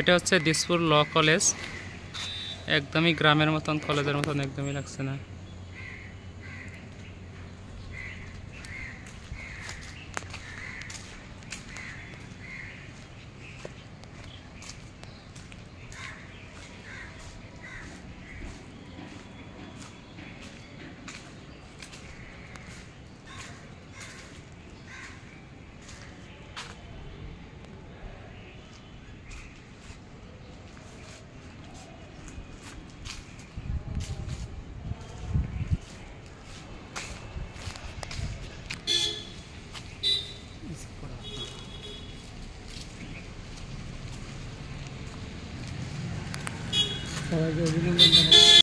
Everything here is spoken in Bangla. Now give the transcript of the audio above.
এটা হচ্ছে দিসপুর ল কলেজ। একদমই গ্রামের মতন কলেজের মতন একদমই লাগছে না। সবাইকে অভিনন্দন জানাই